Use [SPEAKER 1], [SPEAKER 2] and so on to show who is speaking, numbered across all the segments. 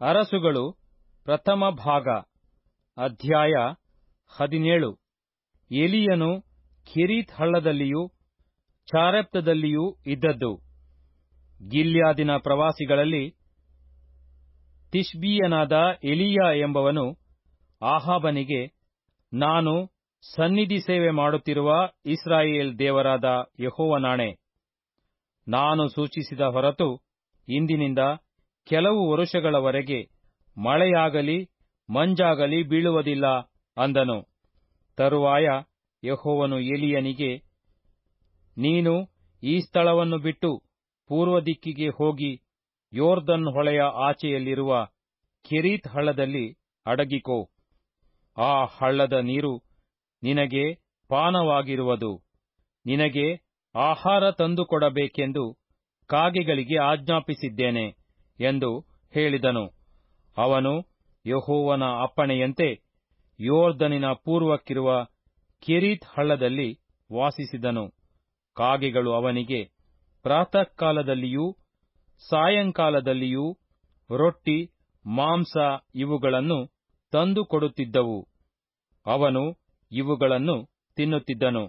[SPEAKER 1] ಅರಸುಗಳು ಪ್ರಥಮ ಭಾಗ, ಅಧ್ಯಾಯ ಹದಿನೇಳು. ಎಲಿಯನು ಕಿರೀತ್ ಹಳ್ಳದಲ್ಲಿಯೂ ಚಾರೆಪ್ತದಲ್ಲಿಯೂ ಇದ್ದದ್ದು. ಗಿಲ್ಯಾದಿನ ಪ್ರವಾಸಿಗಳಲ್ಲಿ ತಿಷ್ಬಿಯನಾದ ಎಲಿಯ ಎಂಬವನು ಆಹಾಬನಿಗೆ, ನಾನು ಸನ್ನಿಧಿ ಸೇವೆ ಮಾಡುತ್ತಿರುವ ಇಸ್ರಾಯೇಲ್ ದೇವರಾದ ಯಹೋವನಾಣೆ. ನಾನು ಸೂಚಿಸಿದ ಹೊರತು ಇಂದಿನಿಂದ ಕೆಲವು ವರುಷಗಳವರೆಗೆ ಮಳೆಯಾಗಲಿ ಮಂಜಾಗಲಿ ಬೀಳುವುದಿಲ್ಲ ಅಂದನು. ತರುವಾಯ ಯಹೋವನು ಎಲಿಯನಿಗೆ, ನೀನು ಈ ಸ್ಥಳವನ್ನು ಬಿಟ್ಟು ಪೂರ್ವ ದಿಕ್ಕಿಗೆ ಹೋಗಿ ಯೋರ್ದನ್ ಹೊಳೆಯ ಆಚೆಯಲ್ಲಿರುವ ಕೆರೀತ್ ಹಳ್ಳದಲ್ಲಿ ಅಡಗಿಕೋ. ಆ ಹಳ್ಳದ ನೀರು ನಿನಗೆ ಪಾನವಾಗಿರುವುದು. ನಿನಗೆ ಆಹಾರ ತಂದುಕೊಡಬೇಕೆಂದು ಕಾಗೆಗಳಿಗೆ ಆಜ್ಞಾಪಿಸಿದ್ದೇನೆ. ಎಂದು ಹೇಳಿದನು. ಅವನು ಯಹೋವನ ಅಪ್ಪಣೆಯಂತೆ ಯೋರ್ಧನಿನ ಪೂರ್ವಕ್ಕಿರುವ ಕಿರೀತ್ ಹಳ್ಳದಲ್ಲಿ ವಾಸಿಸಿದನು. ಕಾಗೆಗಳು ಅವನಿಗೆ ಪ್ರಾತಃಕಾಲದಲ್ಲಿಯೂ ಸಾಯಂಕಾಲದಲ್ಲಿಯೂ ರೊಟ್ಟಿ, ಮಾಂಸ ಇವುಗಳನ್ನು ತಂದು ಕೊಡುತ್ತಿದ್ದವು. ಅವನು ಇವುಗಳನ್ನು ತಿನ್ನುತ್ತಿದ್ದನು.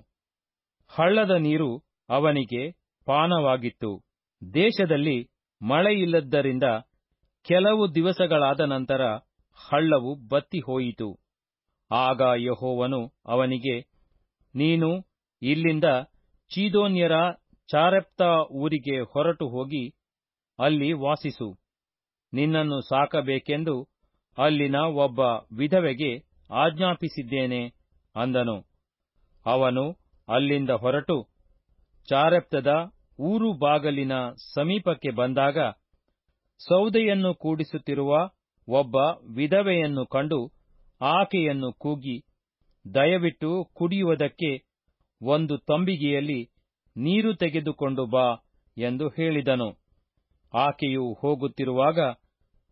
[SPEAKER 1] ಹಳ್ಳದ ನೀರು ಅವನಿಗೆ ಪಾನವಾಗಿತ್ತು. ದೇಶದಲ್ಲಿ ಮಳೆಯಿಲ್ಲದ್ದರಿಂದ ಕೆಲವು ದಿವಸಗಳಾದ ನಂತರ ಹಳ್ಳವು ಬತ್ತಿ ಹೋಯಿತು. ಆಗ ಯಹೋವನು ಅವನಿಗೆ, ನೀನು ಇಲ್ಲಿಂದ ಚೀದೋನ್ಯರ ಚಾರೆಪ್ತ ಊರಿಗೆ ಹೊರಟು ಹೋಗಿ ಅಲ್ಲಿ ವಾಸಿಸು. ನಿನ್ನನ್ನು ಸಾಕಬೇಕೆಂದು ಅಲ್ಲಿನ ಒಬ್ಬ ವಿಧವೆಗೆ ಆಜ್ಞಾಪಿಸಿದ್ದೇನೆ ಅಂದನು. ಅವನು ಅಲ್ಲಿಂದ ಹೊರಟು ಚಾರೆಪ್ತದ ಊರು ಬಾಗಲಿನ ಸಮೀಪಕ್ಕೆ ಬಂದಾಗ ಸೌದೆಯನ್ನು ಕೂಡಿಸುತ್ತಿರುವ ಒಬ್ಬ ವಿಧವೆಯನ್ನು ಕಂಡು ಆಕೆಯನ್ನು ಕೂಗಿ ದಯವಿಟ್ಟು ಕುಡಿಯುವುದಕ್ಕೆ ಒಂದು ತಂಬಿಗೆಯಲ್ಲಿ ನೀರು ತೆಗೆದುಕೊಂಡು ಬಾ ಎಂದು ಹೇಳಿದನು. ಆಕೆಯು ಹೋಗುತ್ತಿರುವಾಗ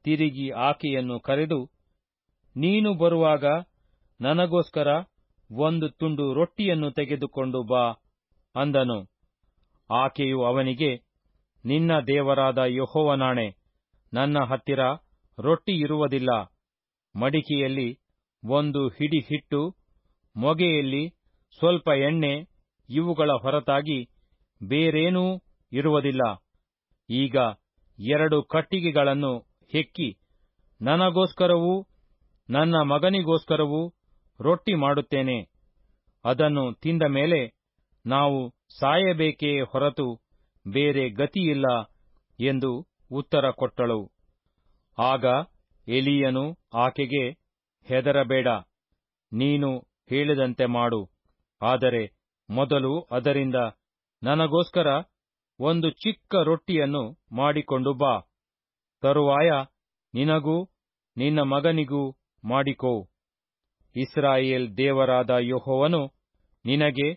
[SPEAKER 1] ತಿರುಗಿ ಆಕೆಯನ್ನು ಕರೆದು, ನೀನು ಬರುವಾಗ ನನಗೋಸ್ಕರ ಒಂದು ತುಂಡು ರೊಟ್ಟಿಯನ್ನು ತೆಗೆದುಕೊಂಡು ಬಾ ಅಂದನು. ಆಕೆಯು ಅವನಿಗೆ, ನಿನ್ನ ದೇವರಾದ ಯಹೋವನಾಣೆ, ನನ್ನ ಹತ್ತಿರ ರೊಟ್ಟಿ ಇರುವುದಿಲ್ಲ. ಮಡಿಕೆಯಲ್ಲಿ ಒಂದು ಹಿಡಿ ಹಿಟ್ಟು, ಮೊಗೆಯಲ್ಲಿ ಸ್ವಲ್ಪ ಎಣ್ಣೆ, ಇವುಗಳ ಹೊರತಾಗಿ ಬೇರೇನೂ ಇರುವುದಿಲ್ಲ. ಈಗ ಎರಡು ಕಟ್ಟಿಗೆಗಳನ್ನು ಹೆಕ್ಕಿ, ನನಗೋಸ್ಕರವೂ, ನನ್ನ ಮಗನಿಗೋಸ್ಕರವೂ ರೊಟ್ಟಿ ಮಾಡುತ್ತೇನೆ. ಅದನ್ನು ತಿಂದ ಮೇಲೆ ನಾವು ಸಾಯಬೇಕೇ ಹೊರತು ಬೇರೆ ಗತಿಯಿಲ್ಲ ಎಂದು ಉತ್ತರ ಕೊಟ್ಟಳು. ಆಗ ಎಲಿಯನು ಆಕೆಗೆ, ಹೆದರಬೇಡ, ನೀನು ಹೇಳಿದಂತೆ ಮಾಡು. ಆದರೆ ಮೊದಲು ಅದರಿಂದ ನನಗೋಸ್ಕರ ಒಂದು ಚಿಕ್ಕ ರೊಟ್ಟಿಯನ್ನು ಮಾಡಿಕೊಂಡು ಬಾ. ತರುವಾಯ ನಿನಗೂ ನಿನ್ನ ಮಗನಿಗೂ ಮಾಡಿಕೋ. ಇಸ್ರಾಯೇಲ್ ದೇವರಾದ ಯೋಹೋವನು ನಿನಗೆ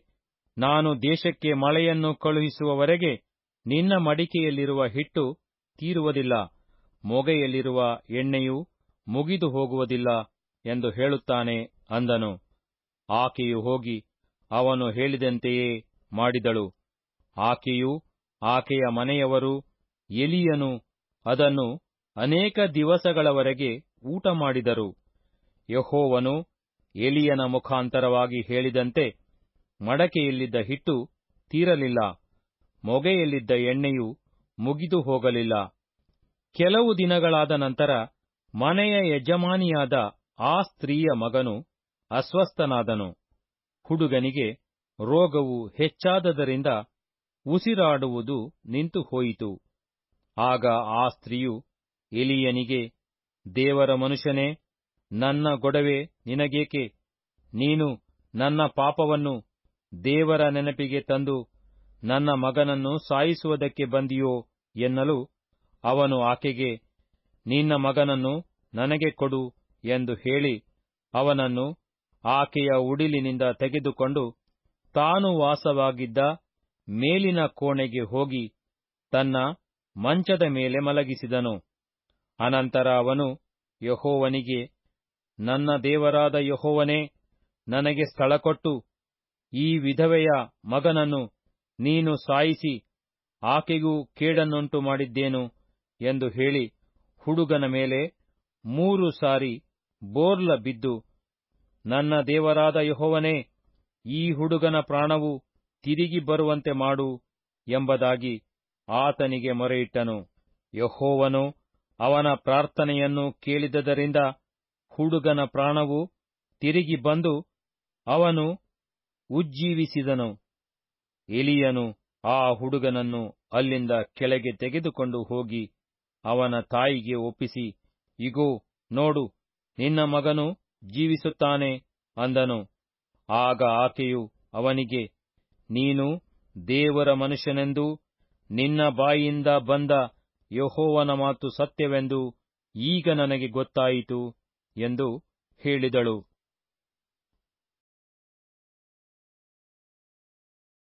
[SPEAKER 1] ನಾನು ದೇಶಕ್ಕೆ ಮಳೆಯನ್ನು ಕಳುಹಿಸುವವರೆಗೆ ನಿನ್ನ ಮಡಿಕೆಯಲ್ಲಿರುವ ಹಿಟ್ಟು ತೀರುವುದಿಲ್ಲ, ಮೊಗೆಯಲ್ಲಿರುವ ಎಣ್ಣೆಯೂ ಮುಗಿದು ಹೋಗುವುದಿಲ್ಲ ಎಂದು ಹೇಳುತ್ತಾನೆ ಅಂದನು. ಆಕೆಯು ಹೋಗಿ ಅವನು ಹೇಳಿದಂತೆಯೇ ಮಾಡಿದಳು. ಆಕೆಯು ಆಕೆಯ ಮನೆಯವರು, ಎಲಿಯನು ಅದನ್ನು ಅನೇಕ ದಿವಸಗಳವರೆಗೆ ಊಟ ಮಾಡಿದರು ಯಹೋವನು ಎಲಿಯನ ಮುಖಾಂತರವಾಗಿ ಹೇಳಿದಂತೆ ಮಡಕೆಯಲ್ಲಿದ್ದ ಹಿಟ್ಟು ತೀರಲಿಲ್ಲ. ಮೊಗೆಯಲ್ಲಿದ್ದ ಎಣ್ಣೆಯು ಮುಗಿದು ಹೋಗಲಿಲ್ಲ. ಕೆಲವು ದಿನಗಳಾದ ನಂತರ ಮನೆಯ ಯಜಮಾನಿಯಾದ ಆ ಸ್ತ್ರೀಯ ಮಗನು ಅಸ್ವಸ್ಥನಾದನು. ಹುಡುಗನಿಗೆ ರೋಗವು ಹೆಚ್ಚಾದದರಿಂದ ಉಸಿರಾಡುವುದು ನಿಂತು ಹೋಯಿತು ಆಗ ಆ ಸ್ತ್ರೀಯು ಎಲಿಯನಿಗೆ, ದೇವರ ಮನುಷ್ಯನೇ, ನನ್ನ ಗೊಡವೆ ನಿನಗೇಕೆ? ನೀನು ನನ್ನ ಪಾಪವನ್ನು ದೇವರ ನೆನಪಿಗೆ ತಂದು ನನ್ನ ಮಗನನ್ನು ಸಾಯಿಸುವುದಕ್ಕೆ ಬಂದಿಯೋ ಎನ್ನಲು ಅವನು ಆಕೆಗೆ, ನಿನ್ನ ಮಗನನ್ನು ನನಗೆ ಕೊಡು ಎಂದು ಹೇಳಿ ಅವನನ್ನು ಆಕೆಯ ಉಡಿಲಿನಿಂದ ತೆಗೆದುಕೊಂಡು ತಾನು ವಾಸವಾಗಿದ್ದ ಮೇಲಿನ ಕೋಣೆಗೆ ಹೋಗಿ ತನ್ನ ಮಂಚದ ಮೇಲೆ ಮಲಗಿಸಿದನು. ಅನಂತರ ಅವನು, ಯಹೋವನಿಗೆ, ನನ್ನ ದೇವರಾದ ಯಹೋವನೇ, ನನಗೆ ಸ್ಥಳಕೊಟ್ಟು ಈ ವಿಧವೆಯ ಮಗನನ್ನು ನೀನು ಸಾಯಿಸಿ ಆಕೆಗೂ ಕೇಡನ್ನುಂಟು ಮಾಡಿದ್ದೇನು ಎಂದು ಹೇಳಿ ಹುಡುಗನ ಮೇಲೆ ಮೂರು ಸಾರಿ ಬೋರ್ಲ ಬಿದ್ದು, ನನ್ನ ದೇವರಾದ ಯಹೋವನೇ, ಈ ಹುಡುಗನ ಪ್ರಾಣವು ತಿರುಗಿ ಬರುವಂತೆ ಮಾಡು ಎಂಬುದಾಗಿ ಆತನಿಗೆ ಮೊರೆಯಿಟ್ಟನು. ಯಹೋವನು ಅವನ ಪ್ರಾರ್ಥನೆಯನ್ನು ಕೇಳಿದದರಿಂದ ಹುಡುಗನ ಪ್ರಾಣವು ತಿರುಗಿ ಬಂದು ಅವನು ಉಜ್ಜೀವಿಸಿದನು. ಎಲಿಯನು ಆ ಹುಡುಗನನ್ನು ಅಲ್ಲಿಂದ ಕೆಳಗೆ ತೆಗೆದುಕೊಂಡು ಹೋಗಿ ಅವನ ತಾಯಿಗೆ ಒಪ್ಪಿಸಿ, ಇಗೋ, ನೋಡು, ನಿನ್ನ ಮಗನು ಜೀವಿಸುತ್ತಾನೆ ಅಂದನು. ಆಗ ಆಕೆಯು ಅವನಿಗೆ, ನೀನು ದೇವರ ಮನುಷ್ಯನೆಂದು, ನಿನ್ನ ಬಾಯಿಯಿಂದ ಬಂದ ಯಹೋವನ ಮಾತು ಸತ್ಯವೆಂದು ಈಗ ನನಗೆ ಗೊತ್ತಾಯಿತು ಎಂದು ಹೇಳಿದಳು.